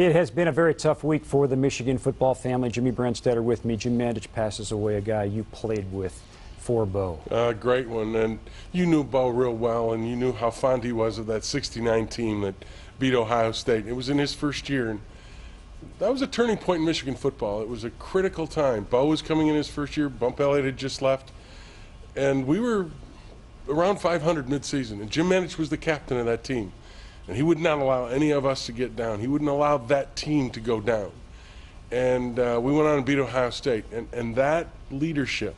It has been a very tough week for the Michigan football family. Jimmy Brandstatter with me. Jim Mandich passes away, a guy you played with for Bo. Uh, great one. And you knew Bo real well, and you knew how fond he was of that 69 team that beat Ohio State. It was in his first year, and that was a turning point in Michigan football. It was a critical time. Bo was coming in his first year, Bump Elliott had just left, and we were around 500 midseason, and Jim Mandich was the captain of that team. And he would not allow any of us to get down. He wouldn't allow that team to go down. And uh, we went on and beat Ohio State. And, and that leadership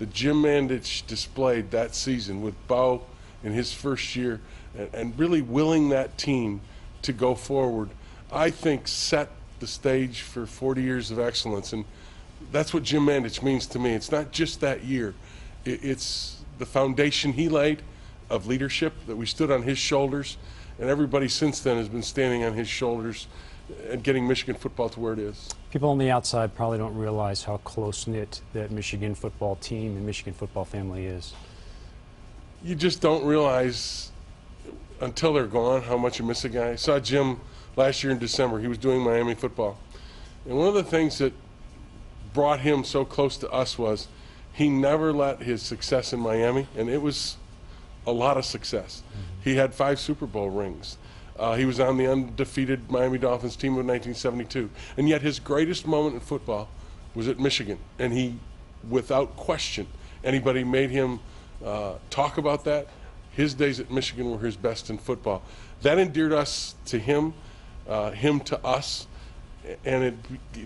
that Jim Mandich displayed that season with Bo in his first year and, and really willing that team to go forward, I think set the stage for 40 years of excellence. And that's what Jim Mandich means to me. It's not just that year, it, it's the foundation he laid of leadership that we stood on his shoulders and everybody since then has been standing on his shoulders and getting Michigan football to where it is. People on the outside probably don't realize how close knit that Michigan football team and Michigan football family is. You just don't realize until they're gone how much you miss a guy. I saw Jim last year in December. He was doing Miami football. And one of the things that brought him so close to us was he never let his success in Miami, and it was a lot of success. He had five Super Bowl rings. Uh, he was on the undefeated Miami Dolphins team of 1972. And yet his greatest moment in football was at Michigan. And he, without question, anybody made him uh, talk about that, his days at Michigan were his best in football. That endeared us to him, uh, him to us, and it,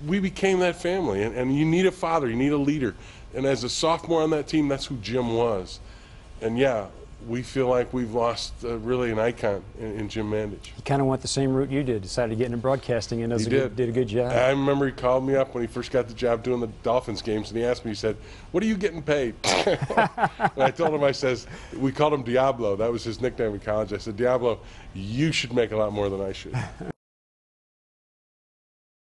we became that family. And, and you need a father, you need a leader. And as a sophomore on that team, that's who Jim was. And yeah, we feel like we've lost uh, really an icon in, in Jim Mandich. He kind of went the same route you did, decided to get into broadcasting and does He a did. Good, did a good job. I remember he called me up when he first got the job doing the Dolphins games, and he asked me, he said, "What are you getting paid?" and I told him, I says, we called him Diablo. That was his nickname in college. I said, Diablo, you should make a lot more than I should.